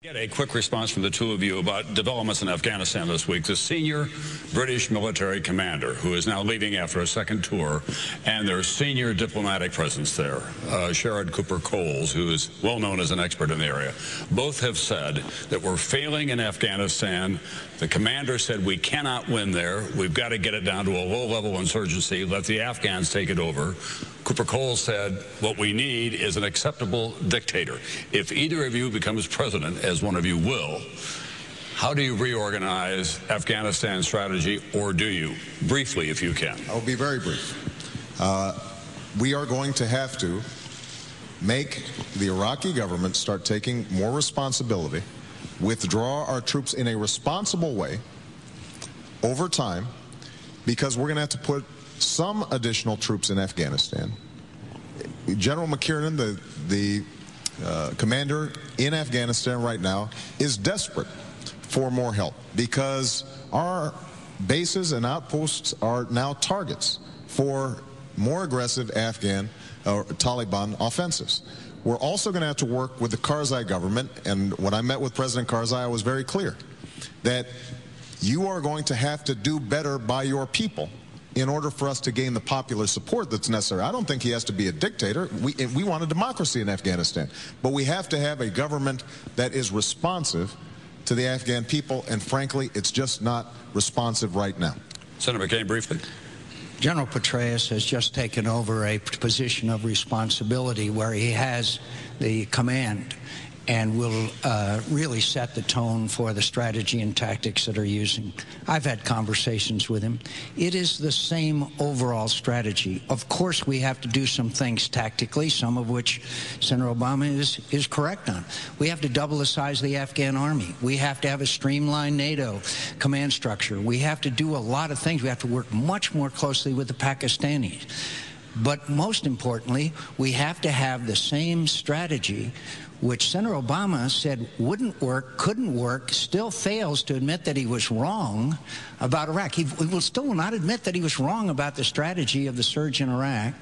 Get a quick response from the two of you about developments in Afghanistan this week. The senior British military commander, who is now leaving after a second tour, and their senior diplomatic presence there, uh, Sherard Cowper-Coles, who is well known as an expert in the area, both have said that we're failing in Afghanistan. The commander said we cannot win there. We've got to get it down to a low level insurgency, let the Afghans take it over. Cowper-Cole said, what we need is an acceptable dictator. If either of you becomes president, as one of you will, how do you reorganize Afghanistan strategy, or do you? Briefly, if you can. I'll be very brief. Uh, we are going to have to make the Iraqi government start taking more responsibility, withdraw our troops in a responsible way over time, because we're going to have to put some additional troops in Afghanistan. General McKiernan, the, the uh, commander in Afghanistan right now, is desperate for more help because our bases and outposts are now targets for more aggressive Afghan or Taliban offensives. We're also going to have to work with the Karzai government, and when I met with President Karzai, I was very clear that you are going to have to do better by your people in order for us to gain the popular support that's necessary. I don't think he has to be a dictator. We, we want a democracy in Afghanistan. But we have to have a government that is responsive to the Afghan people, and frankly, it's just not responsive right now. Senator McCain, briefly. General Petraeus has just taken over a position of responsibility where he has the command and will uh, really set the tone for the strategy and tactics that are using. I've had conversations with him. It is the same overall strategy. Of course, we have to do some things tactically, some of which Senator Obama is, is correct on. We have to double the size of the Afghan army. We have to have a streamlined NATO command structure. We have to do a lot of things. We have to work much more closely with the Pakistanis. But most importantly, we have to have the same strategy which Senator Obama said wouldn't work, couldn't work, still fails to admit that he was wrong about Iraq. He, will still not admit that he was wrong about the strategy of the surge in Iraq.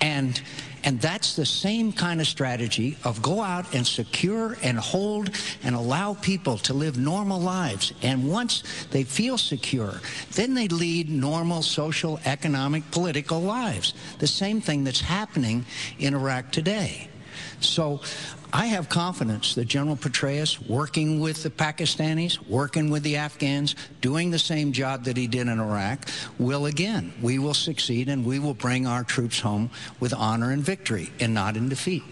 And and that's the same kind of strategy of go out and secure and hold and allow people to live normal lives. And once they feel secure, then they lead normal social, economic, political lives. The same thing that's happening in Iraq today. So I have confidence that General Petraeus, working with the Pakistanis, working with the Afghans, doing the same job that he did in Iraq, will again, we will succeed and we will bring our troops home with honor and victory and not in defeat.